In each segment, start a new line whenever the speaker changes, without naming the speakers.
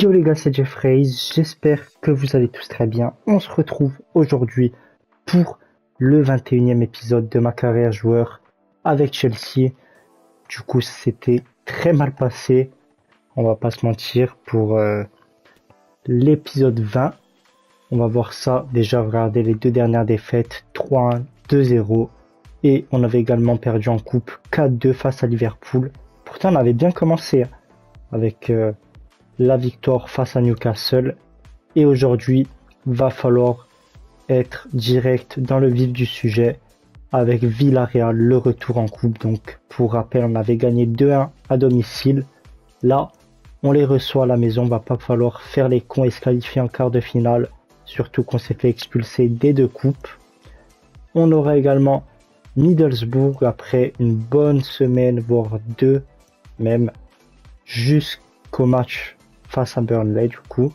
Yo les gars, c'est Jeffrey, j'espère que vous allez tous très bien. On se retrouve aujourd'hui pour le 21e épisode de ma carrière joueur avec Chelsea. Du coup, c'était très mal passé, on va pas se mentir, pour euh, l'épisode 20. On va voir ça, déjà regarder les deux dernières défaites, 3-1, 2-0. Et on avait également perdu en coupe 4-2 face à Liverpool. Pourtant, on avait bien commencé hein, avec... Euh, la victoire face à Newcastle. Et aujourd'hui, va falloir être direct dans le vif du sujet avec Villarreal, le retour en coupe. Donc, pour rappel, on avait gagné 2-1 à domicile. Là, on les reçoit à la maison. Va pas falloir faire les cons et se qualifier en quart de finale. Surtout qu'on s'est fait expulser des deux coupes. On aura également Middlesbrough après une bonne semaine, voire deux, même jusqu'au match face à Burnley du coup.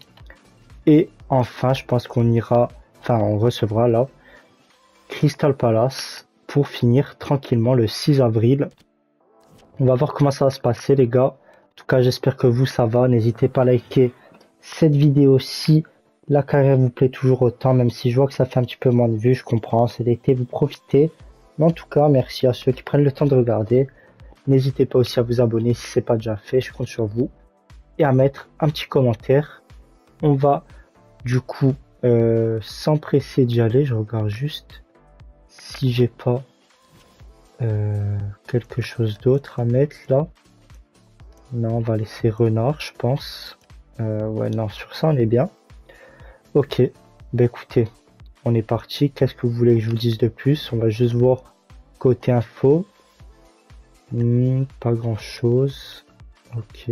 Et enfin, je pense qu'on ira, enfin on recevra là Crystal Palace pour finir tranquillement le 6 avril. On va voir comment ça va se passer les gars. En tout cas, j'espère que vous ça va. N'hésitez pas à liker cette vidéo si la carrière vous plaît toujours autant, même si je vois que ça fait un petit peu moins de vues, je comprends, c'est l'été, vous profitez. Mais en tout cas, merci à ceux qui prennent le temps de regarder. N'hésitez pas aussi à vous abonner si c'est pas déjà fait, je compte sur vous et à mettre un petit commentaire. On va du coup euh, s'empresser d'y aller. Je regarde juste si j'ai pas euh, quelque chose d'autre à mettre là. Non, on va laisser renard, je pense. Euh, ouais, non, sur ça on est bien. Ok, bah écoutez, on est parti. Qu'est-ce que vous voulez que je vous dise de plus? On va juste voir côté info. Hmm, pas grand chose. Ok,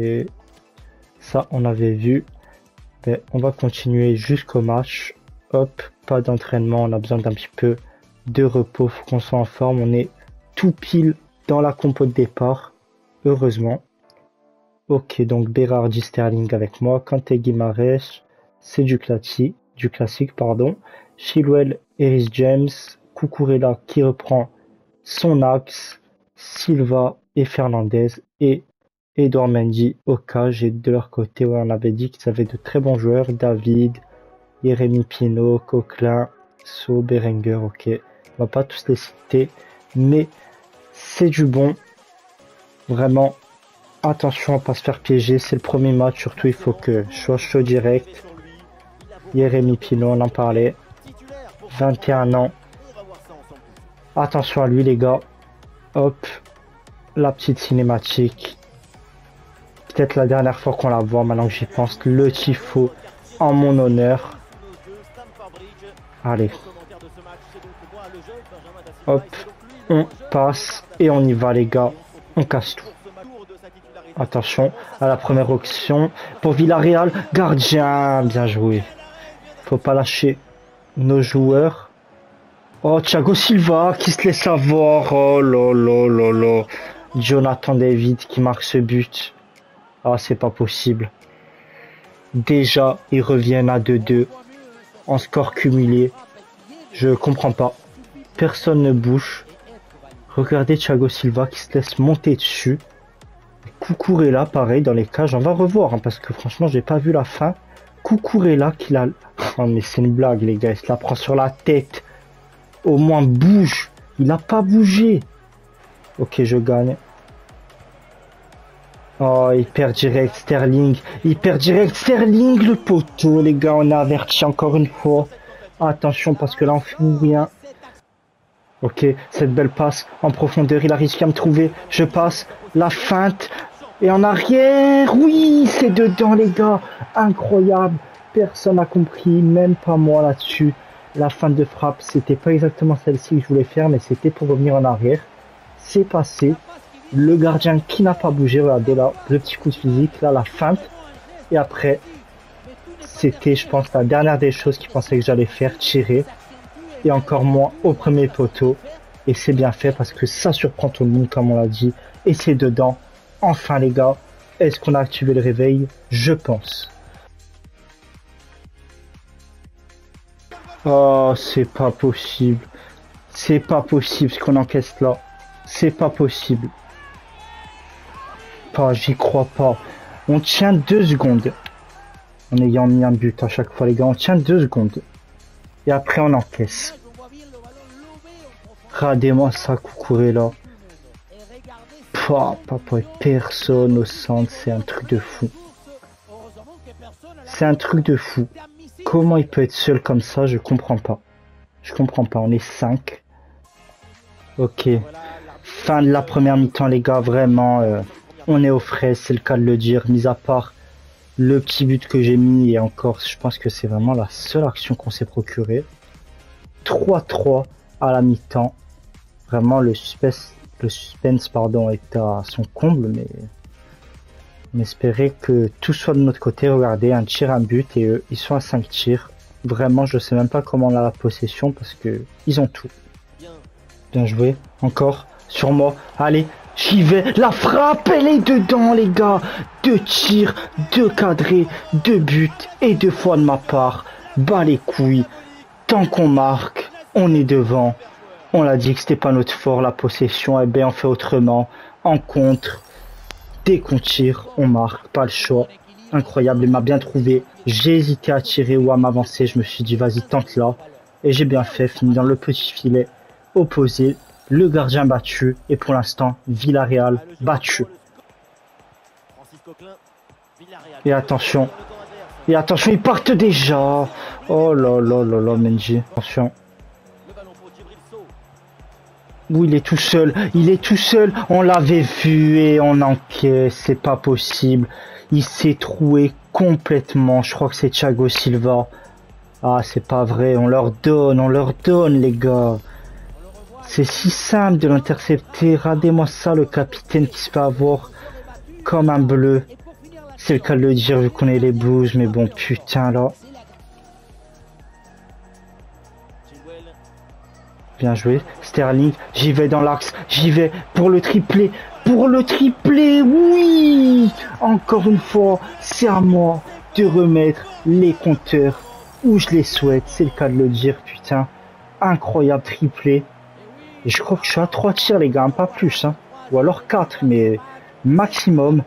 ça, on avait vu. Mais on va continuer jusqu'au match. Hop, pas d'entraînement. On a besoin d'un petit peu de repos. Faut qu'on soit en forme. On est tout pile dans la compo de départ. Heureusement. Ok, donc Berardi Sterling avec moi. Kanté Guimarães. C'est du classique. Pardon. Chilwell, Eris James. Cucurella qui reprend son axe. Silva et Fernandez. Et Edouard Mendy, Okage et de leur côté, on avait dit qu'ils avaient de très bons joueurs, David, Jérémy Pino, Coquelin, So, Berenger, ok. On va pas tous les citer, mais c'est du bon. Vraiment, attention à pas se faire piéger, c'est le premier match, surtout il faut que je sois chaud direct. Jérémy Pino, on en parlait. 21 ans. Attention à lui les gars. Hop, la petite cinématique peut-être la dernière fois qu'on la voit, maintenant que j'y pense, le tifo en mon honneur. Allez. Hop, on passe et on y va les gars, on casse tout. Attention à la première option pour Villarreal, gardien, bien joué. Faut pas lâcher nos joueurs. Oh, Thiago Silva qui se laisse avoir. Oh là là là là. Jonathan David qui marque ce but. Ah, c'est pas possible. Déjà, ils reviennent à 2-2 en score cumulé. Je comprends pas. Personne ne bouge. Regardez Thiago Silva qui se laisse monter dessus. là, pareil, dans les cages. On va revoir, hein, parce que franchement, j'ai pas vu la fin. là, qu'il a... Oh, mais c'est une blague, les gars. Il se la prend sur la tête. Au moins, bouge. Il a pas bougé. Ok, je gagne. Oh, il perd direct Sterling. Il perd direct Sterling, le poteau, les gars. On a averti encore une fois. Attention, parce que là, on fait rien. Ok, cette belle passe en profondeur. Il a réussi à me trouver. Je passe. La feinte. Et en arrière. Oui, c'est dedans, les gars. Incroyable. Personne n'a compris. Même pas moi là-dessus. La feinte de frappe, c'était pas exactement celle-ci que je voulais faire, mais c'était pour revenir en arrière. C'est passé le gardien qui n'a pas bougé, regardez là, le petit coup de physique, là la feinte, et après, c'était je pense la dernière des choses qu'il pensait que j'allais faire, tirer, et encore moins au premier poteau, et c'est bien fait parce que ça surprend tout le monde comme on l'a dit, et c'est dedans, enfin les gars, est-ce qu'on a activé le réveil? Je pense. Oh, c'est pas possible. C'est pas possible ce qu'on encaisse là. C'est pas possible j'y crois pas. On tient deux secondes. en ayant mis un but à chaque fois, les gars. On tient deux secondes. Et après, on encaisse. Radez-moi ça, là. Papa, papa, personne au centre, c'est un truc de fou. C'est un truc de fou. Comment il peut être seul comme ça, je comprends pas. Je comprends pas, on est 5. Ok. Fin de la première mi-temps, les gars, vraiment, euh, on est au frais, c'est le cas de le dire, mis à part le petit but que j'ai mis, et encore, je pense que c'est vraiment la seule action qu'on s'est procurée. 3-3 à la mi-temps. Vraiment, le suspense, pardon, est à son comble, mais on espérait que tout soit de notre côté. Regardez, un tir, un but, et eux, ils sont à 5 tirs. Vraiment, je sais même pas comment on a la possession, parce que ils ont tout. Bien joué. Encore. Sur moi. Allez, J'y vais. La frappe, elle est dedans, les gars. Deux tirs, deux cadrés, deux buts et deux fois de ma part. Bas les couilles. Tant qu'on marque, on est devant. On l'a dit que c'était pas notre fort, la possession. Eh bien, on fait autrement. En contre. Dès qu'on tire, on marque. Pas le choix. Incroyable, il m'a bien trouvé. J'ai hésité à tirer ou à m'avancer. Je me suis dit, vas-y, tente là. Et j'ai bien fait, fini dans le petit filet opposé le gardien battu et pour l'instant Villarreal battu. Et attention. Et attention, ils partent déjà. Oh là là là là, Menji. Attention. Oui, il est tout seul. Il est tout seul. On l'avait vu et on encaisse. C'est pas possible. Il s'est troué complètement. Je crois que c'est Thiago Silva. Ah, c'est pas vrai. On leur donne, on leur donne, les gars. C'est si simple de l'intercepter. Radez-moi ça, le capitaine qui se fait avoir comme un bleu. C'est le cas de le dire vu qu'on est les Blues, mais bon, putain, là. Bien joué. Sterling, j'y vais dans l'axe. J'y vais pour le triplé. Pour le triplé, oui Encore une fois, c'est à moi de remettre les compteurs où je les souhaite. C'est le cas de le dire, putain. Incroyable triplé. Et je crois que je suis à 3 tirs, les gars, pas plus. Hein. Ou alors 4, mais maximum.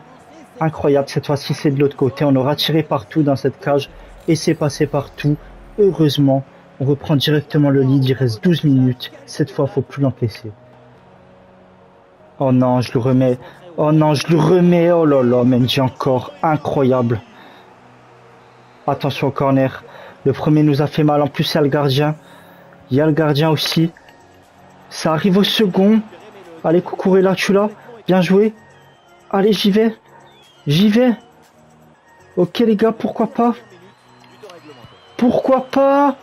Incroyable, cette fois-ci, c'est de l'autre côté. On aura tiré partout dans cette cage et c'est passé partout. Heureusement, on reprend directement le lead. Il reste 12 minutes. Cette fois, faut plus l'encaisser. Oh non, je le remets. Oh non, je le remets. Oh là là, Mendy encore. Incroyable. Attention au corner. Le premier nous a fait mal. En plus, il y a le gardien. Il y a le gardien aussi. Ça arrive au second. Allez, là, tu l'as. Bien joué. Allez, j'y vais. J'y vais. Ok, les gars, pourquoi pas? Pourquoi pas?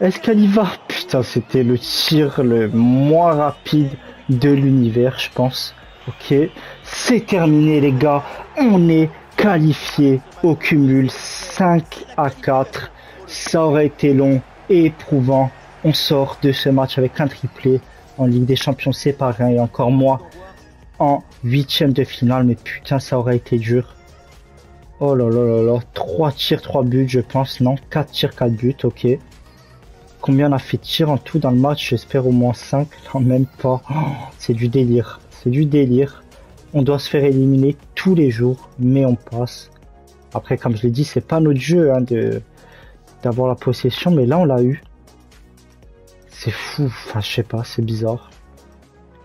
Est-ce qu'elle y va? Putain, c'était le tir le moins rapide de l'univers, je pense. Ok. C'est terminé, les gars. On est qualifié au cumul 5 à 4. Ça aurait été long et éprouvant on sort de ce match avec un triplé en Ligue des Champions séparés et encore moi en huitième de finale. Mais putain, ça aurait été dur. Oh là là là là. 3 tirs, 3 buts, je pense. Non, 4 tirs, 4 buts, ok. Combien on a fait de tirs en tout dans le match? J'espère au moins 5. Non, même pas. Oh, c'est du délire. C'est du délire. On doit se faire éliminer tous les jours, mais on passe. Après, comme je l'ai dit, c'est pas notre jeu hein, de d'avoir la possession, mais là on l'a eu. C'est fou, enfin je sais pas, c'est bizarre.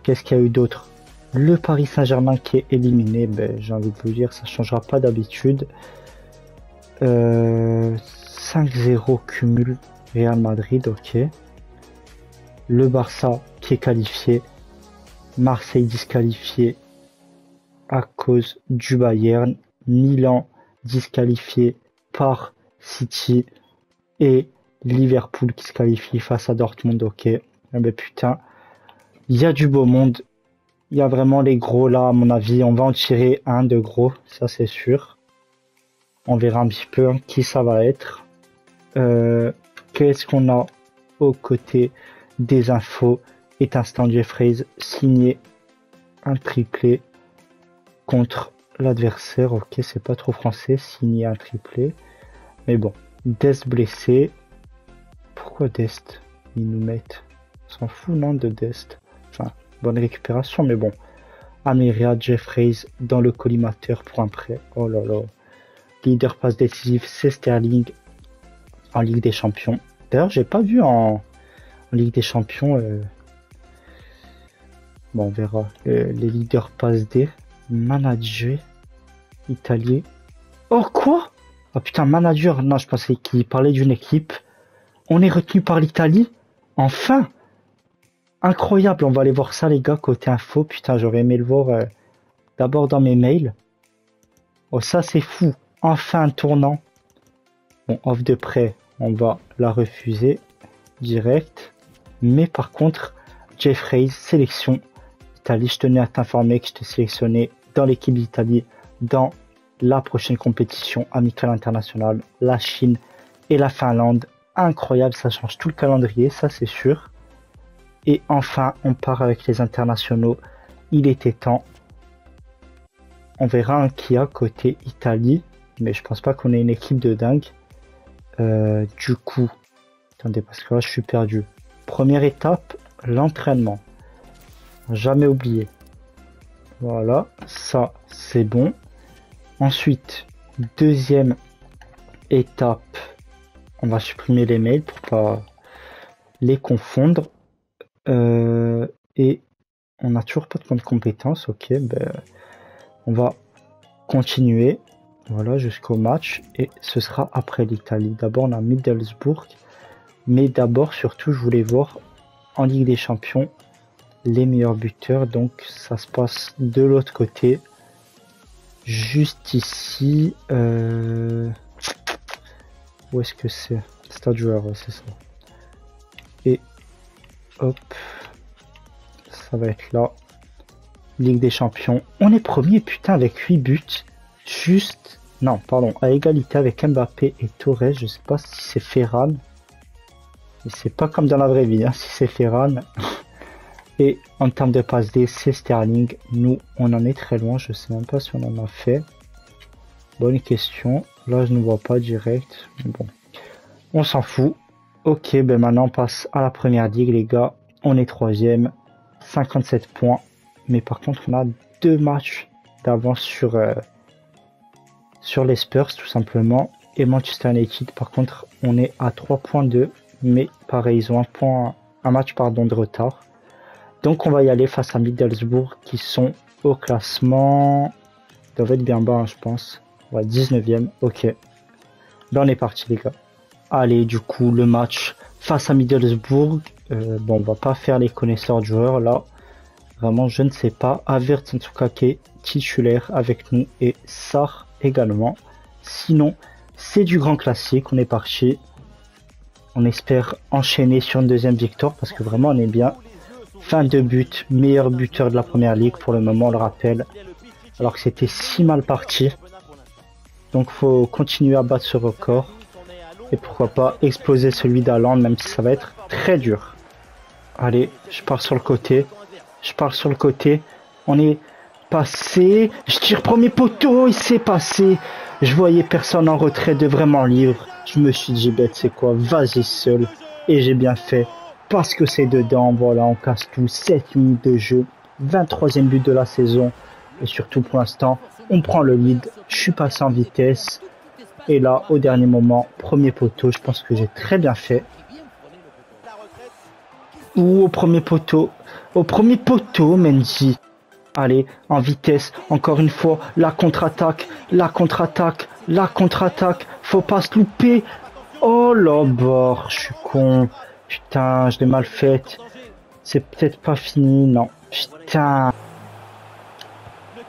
Qu'est-ce qu'il y a eu d'autre? Le Paris Saint-Germain qui est éliminé, ben, j'ai envie de vous dire, ça changera pas d'habitude. 5-0 euh, cumul Real Madrid, ok. Le Barça qui est qualifié. Marseille disqualifié à cause du Bayern. Milan disqualifié par City. Et Liverpool qui se qualifie face à Dortmund, ok. Mais eh ben, putain, il y a du beau monde. Il y a vraiment les gros là, à mon avis. On va en tirer un de gros, ça c'est sûr. On verra un petit peu qui ça va être. Euh, qu'est-ce qu'on a aux côtés des infos? Est instant Jeffreys signé un triplé contre l'adversaire. Ok, c'est pas trop français, signé un triplé. Mais bon, Des blessé, pourquoi Dest Ils nous mettent. S'en fout, non, de Dest. Enfin, bonne récupération, mais bon. Amiria Jeffreys dans le collimateur pour un prêt. Oh là là. Leader passe décisif, c'est Sterling en Ligue des Champions. D'ailleurs, j'ai pas vu en, Ligue des Champions. Euh, bon, on verra. Les leaders passe des manager italien. Oh quoi? Oh putain, manager. Non, je pensais qu'il parlait d'une équipe. On est retenu par l'Italie. Enfin Incroyable, on va aller voir ça les gars, côté info. Putain, j'aurais aimé le voir euh, d'abord dans mes mails. Oh ça c'est fou. Enfin un tournant. Bon, off de près, on va la refuser direct. Mais par contre, Jeffreys, sélection Italie. Je tenais à t'informer que je t'ai sélectionné dans l'équipe d'Italie dans la prochaine compétition amicale internationale, la Chine et la Finlande. Incroyable, ça change tout le calendrier, ça c'est sûr. Et enfin, on part avec les internationaux. Il était temps. On verra un Kia côté Italie, mais je pense pas qu'on ait une équipe de dingue. Euh, du coup, attendez, parce que là je suis perdu. Première étape, l'entraînement. Jamais oublié. Voilà, ça c'est bon. Ensuite, deuxième étape, on va supprimer les mails pour pas les confondre. Euh, et on n'a toujours pas de de compétence. Ok, ben, on va continuer. Voilà, jusqu'au match. Et ce sera après l'Italie. D'abord, on a Middlesbrough. Mais d'abord, surtout, je voulais voir en Ligue des Champions les meilleurs buteurs. Donc, ça se passe de l'autre côté. Juste ici. Euh, où est-ce que c'est joueur, c'est ça. Et Hop. Ça va être là. Ligue des Champions. On est premier, putain, avec 8 buts. Juste. Non, pardon. À égalité avec Mbappé et Torres. Je sais pas si c'est Ferran. C'est pas comme dans la vraie vie, hein, si c'est Ferran. et en termes de passe D, c'est Sterling. Nous, on en est très loin. Je sais même pas si on en a fait. Bonne question. Là, je ne vois pas direct. Bon. On s'en fout. Ok, ben maintenant on passe à la première digue, les gars. On est troisième, 57 points. Mais par contre, on a deux matchs d'avance sur, euh, sur les Spurs, tout simplement. Et Manchester United, par contre, on est à 3 points Mais pareil, ils ont un, un match pardon, de retard. Donc on va y aller face à Middlesbrough, qui sont au classement. Ils doivent être bien bas, hein, je pense. Ouais, 19ème, ok. Ben on est parti, les gars. Allez, du coup, le match face à Middlesbrough. Euh, bon, on va pas faire les connaisseurs de joueurs là. Vraiment, je ne sais pas. Avert Tsukake titulaire avec nous et Sar également. Sinon, c'est du grand classique. On est parti. On espère enchaîner sur une deuxième victoire parce que vraiment on est bien. Fin de but, meilleur buteur de la première ligue pour le moment, on le rappelle. Alors que c'était si mal parti. Donc faut continuer à battre ce record. Et pourquoi pas exploser celui d'Aland, même si ça va être très dur. Allez, je pars sur le côté. Je pars sur le côté. On est passé. Je tire premier poteau. Il s'est passé. Je voyais personne en retrait de vraiment libre. Je me suis dit, bête, c'est quoi? Vas-y seul. Et j'ai bien fait. Parce que c'est dedans. Voilà, on casse tout. 7 minutes de jeu. 23e but de la saison. Et surtout pour l'instant, on prend le lead. Je suis passé en vitesse. Et là, au dernier moment, premier poteau, je pense que j'ai très bien fait. Ou au premier poteau. Au premier poteau, Menzi. Allez, en vitesse, encore une fois, la contre-attaque, la contre-attaque, la contre-attaque. Faut pas se louper. Oh là bord, je suis con. Putain, je l'ai mal faite. C'est peut-être pas fini, non. Putain.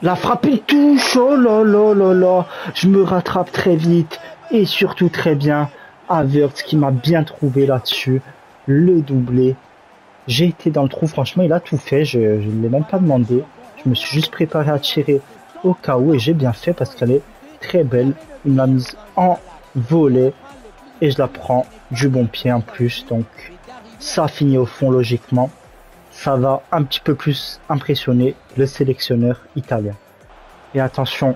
La frappe une touche, oh là là là. Je me rattrape très vite et surtout très bien. Havertz qui m'a bien trouvé là-dessus. Le doublé. J'ai été dans le trou, franchement, il a tout fait. Je ne l'ai même pas demandé. Je me suis juste préparé à tirer au cas où et j'ai bien fait parce qu'elle est très belle. Il m'a mise en volet et je la prends du bon pied en plus. Donc ça finit au fond logiquement ça va un petit peu plus impressionner le sélectionneur italien. Et attention,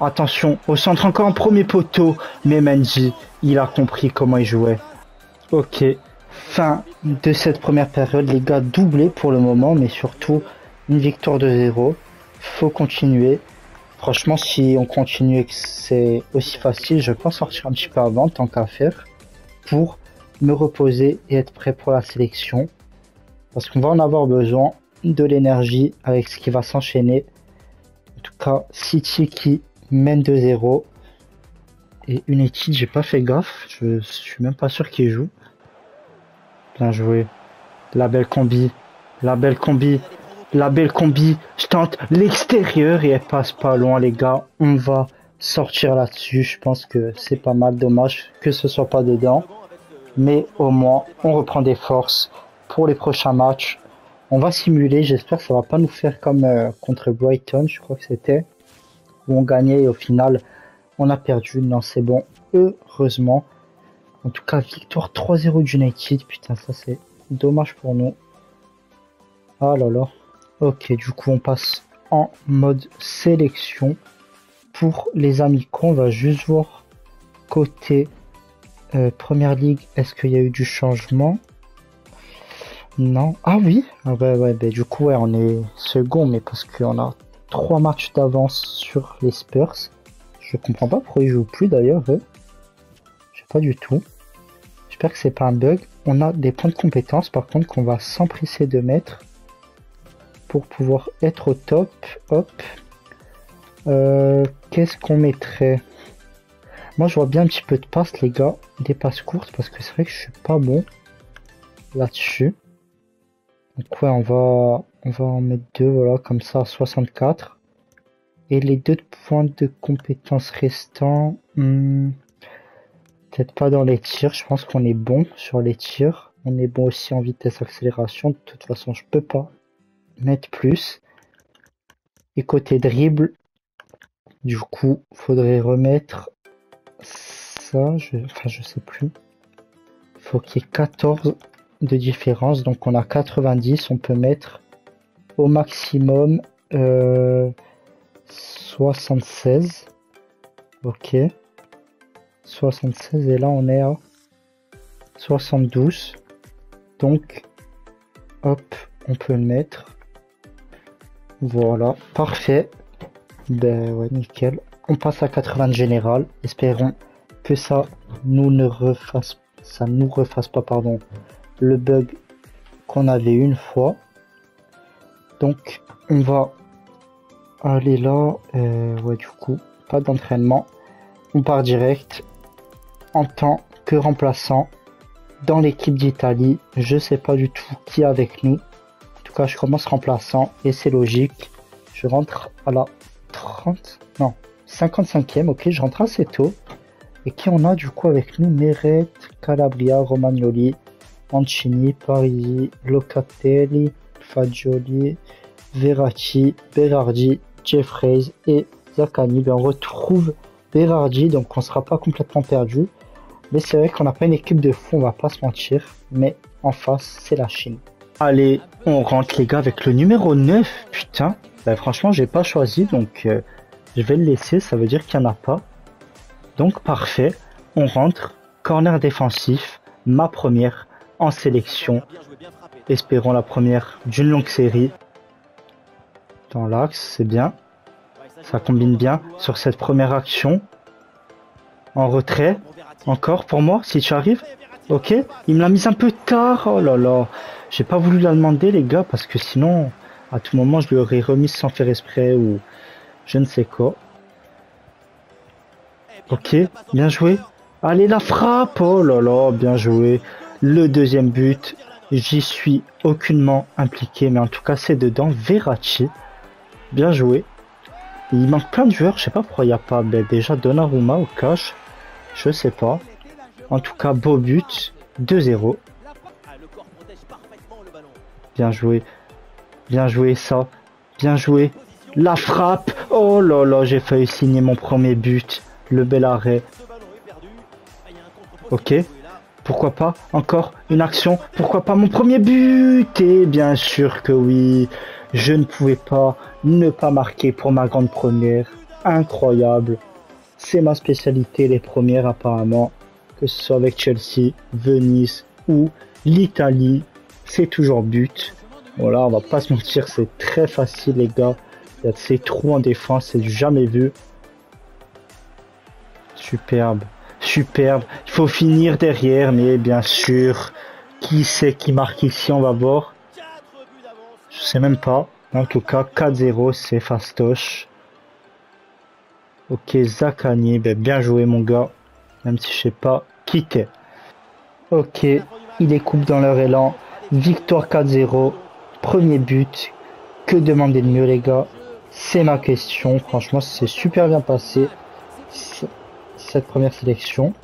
attention, au centre encore en premier poteau, mais Menzi, il a compris comment il jouait. Ok, fin de cette première période, les gars doublés pour le moment, mais surtout une victoire de zéro. Faut continuer, Franchement, si on continue et que c'est aussi facile, je peux sortir un petit peu avant, tant qu'à faire, pour me reposer et être prêt pour la sélection. Parce qu'on va en avoir besoin de l'énergie avec ce qui va s'enchaîner. En tout cas, City qui mène 2-0. Et United, j'ai pas fait gaffe. Je suis même pas sûr qu'il joue. Bien joué. La belle combi. La belle combi. La belle combi. Je tente l'extérieur et elle passe pas loin, les gars. On va sortir là-dessus. Je pense que c'est pas mal. Dommage que ce soit pas dedans. Mais au moins, on reprend des forces pour les prochains matchs. On va simuler. J'espère que ça va pas nous faire comme euh, contre Brighton. Je crois que c'était. Où on gagnait et au final, on a perdu. Non, c'est bon. Heureusement. En tout cas, victoire 3-0 United. Putain, ça c'est dommage pour nous. Ah là là. Ok, du coup, on passe en mode sélection. Pour les amicaux, on va juste voir côté euh, Première Ligue, est-ce qu'il y a eu du changement? Non. Ah oui ah ouais, ouais, bah, Du coup, ouais, on est second, mais parce qu'on a trois matchs d'avance sur les Spurs. Je comprends pas pourquoi ils jouent plus d'ailleurs. Je sais pas du tout. J'espère que c'est pas un bug. On a des points de compétence par contre qu'on va s'empresser de mettre pour pouvoir être au top. Hop. Euh, qu'est-ce qu'on mettrait? Moi je vois bien un petit peu de passes les gars, des passes courtes parce que c'est vrai que je suis pas bon là-dessus. Donc ouais on va on va en mettre deux voilà comme ça à 64. Et les deux points de compétence restants, hmm, peut-être pas dans les tirs. Je pense qu'on est bon sur les tirs. On est bon aussi en vitesse accélération. De toute façon, je peux pas mettre plus. Et côté dribble, du coup, faudrait remettre ça. Je, enfin, je sais plus. Faut qu'il y ait 14 de différence. Donc, on a 90. On peut mettre au maximum. Euh, 76. Ok. 76 et là on est à 72. Donc, hop, on peut le mettre. Voilà, parfait. Ben ouais, nickel. On passe à 80 général. Espérons que ça nous ne refasse, ça nous refasse pas, pardon, le bug qu'on avait une fois. Donc, on va Allez là, euh, ouais du coup, pas d'entraînement. On part direct en tant que remplaçant dans l'équipe d'Italie. Je sais pas du tout qui est avec nous. En tout cas, je commence remplaçant et c'est logique. Je rentre à la 30, non, 55e, ok, je rentre assez tôt. Et qui on a du coup avec nous? Meret, Calabria, Romagnoli, Mancini, Parisi, Locatelli, Fagioli, Verratti, Berardi, Jeffreys et Zakani, ben on retrouve Berardi, donc on sera pas complètement perdu. Mais c'est vrai qu'on n'a pas une équipe de fou, on va pas se mentir. Mais en face, c'est la Chine. Allez, on rentre les gars avec le numéro 9. Putain, ben franchement, j'ai pas choisi, donc euh, je vais le laisser. Ça veut dire qu'il n'y en a pas. Donc parfait, on rentre. Corner défensif, ma première en sélection. Espérons la première d'une longue série dans l'axe, c'est bien. Ça combine bien sur cette première action. En retrait, encore pour moi, si tu arrives. Ok, il me l'a mise un peu tard. Oh là là, j'ai pas voulu la demander les gars parce que sinon, à tout moment, je lui aurais remis sans faire esprit ou je ne sais quoi. Ok, bien joué. Allez, la frappe Oh là là, bien joué. Le deuxième but, j'y suis aucunement impliqué, mais en tout cas, c'est dedans. Verratti. Bien joué. Il manque plein de joueurs, je sais pas pourquoi il n'y a pas ben, déjà Donnarumma au cash. Je sais pas. En tout cas, beau but. 2-0. Bien joué. Bien joué ça. Bien joué. La frappe. Oh là là, j'ai failli signer mon premier but. Le bel arrêt. Ok. Pourquoi pas Encore une action? Pourquoi pas mon premier but? Et bien sûr que oui. Je ne pouvais pas ne pas marquer pour ma grande première. Incroyable. C'est ma spécialité, les premières apparemment. Que ce soit avec Chelsea, Venise ou l'Italie. C'est toujours but. Voilà, on va pas se mentir, c'est très facile les gars Il y a ces trous en défense, c'est jamais vu. Superbe, superbe. Il faut finir derrière, mais bien sûr, qui c'est qui marque ici On va voir. Je sais même pas. En tout cas, 4-0, c'est fastoche. Ok, Zakani, ben, bien joué mon gars. Même si je sais pas qui t'es. Ok, il les coupe dans leur élan. Victoire 4-0. Premier but. Que demander de mieux les gars? C'est ma question. Franchement, c'est super bien passé. Cette première sélection.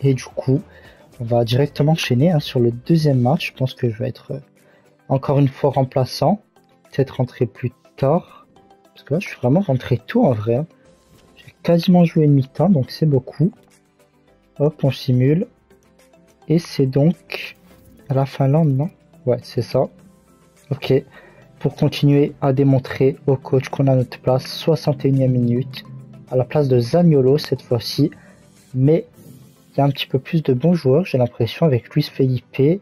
Et du coup, on va directement enchaîner hein, sur le deuxième match. Je pense que je vais être euh, encore une fois remplaçant. Peut-être rentrer plus tard. Parce que là, je suis vraiment rentré tôt en vrai. Hein. J'ai quasiment joué une mi-temps, donc c'est beaucoup. Hop, on simule. Et c'est donc à la Finlande, non? Ouais, c'est ça. Ok. Pour continuer à démontrer au coach qu'on a notre place, 61e minute, à la place de Zagnolo cette fois-ci. Mais il y a un petit peu plus de bons joueurs, j'ai l'impression, avec Luis Felipe,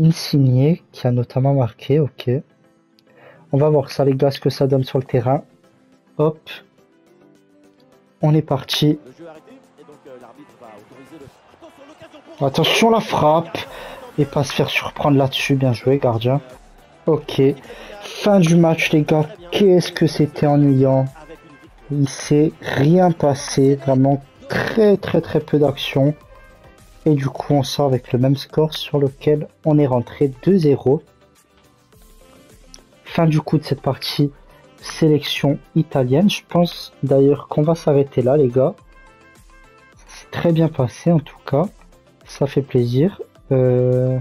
Insigne qui a notamment marqué, ok. On va voir ça les gars, ce que ça donne sur le terrain. Hop. On est parti. Attention la frappe. Et pas se faire surprendre là-dessus. Bien joué gardien. Ok. Fin du match les gars. Qu'est-ce que c'était ennuyant. Il s'est rien passé. Vraiment très très très peu d'action. Et du coup, on sort avec le même score sur lequel on est rentré 2-0. Fin du coup de cette partie sélection italienne. Je pense d'ailleurs qu'on va s'arrêter là, les gars. C'est très bien passé en tout cas. Ça fait plaisir. Euh,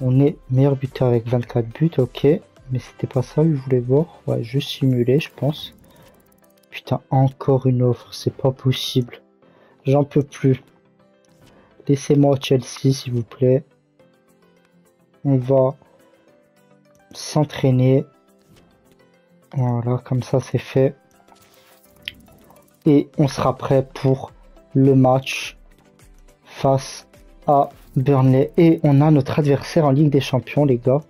on est meilleur buteur avec 24 buts, ok. Mais c'était pas ça je voulais voir. Ouais, juste simuler, je pense. Putain, encore une offre, c'est pas possible. J'en peux plus. Laissez-moi Chelsea, s'il vous plaît. On va s'entraîner. Voilà, comme ça c'est fait. Et on sera prêt pour le match face à Burnley. Et on a notre adversaire en Ligue des Champions, les gars.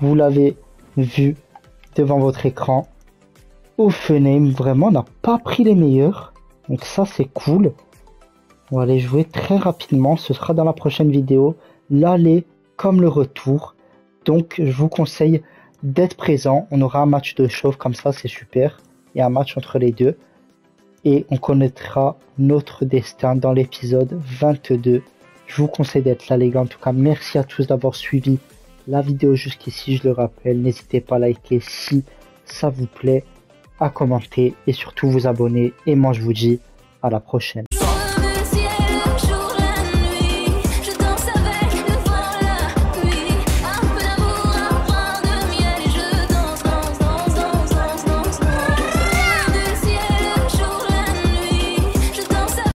Vous l'avez vu devant votre écran. Offenheim, vraiment, n'a pas pris les meilleurs. Donc ça, c'est cool. On va aller jouer très rapidement. Ce sera dans la prochaine vidéo. L'aller comme le retour. Donc, je vous conseille d'être présent. On aura un match de chauffe comme ça, c'est super. Et un match entre les deux. Et on connaîtra notre destin dans l'épisode 22. Je vous conseille d'être là, les gars. En tout cas, merci à tous d'avoir suivi la vidéo jusqu'ici. Je le rappelle, n'hésitez pas à liker si ça vous plaît, à commenter et surtout vous abonner. Et moi, je vous dis à la prochaine.